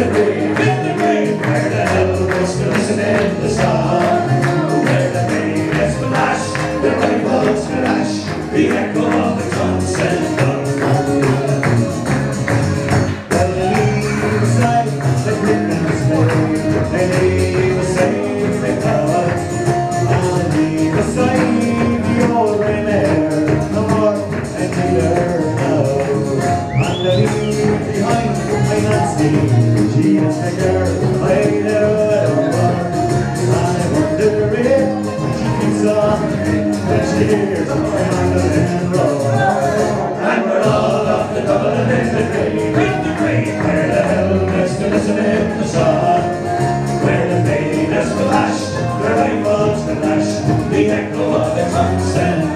Amen. The echo of the guns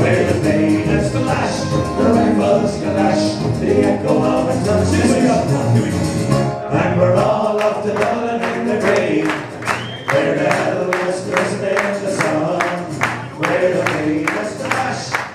Where the bayonets will lash, the rifles will lash, the echo of a drum.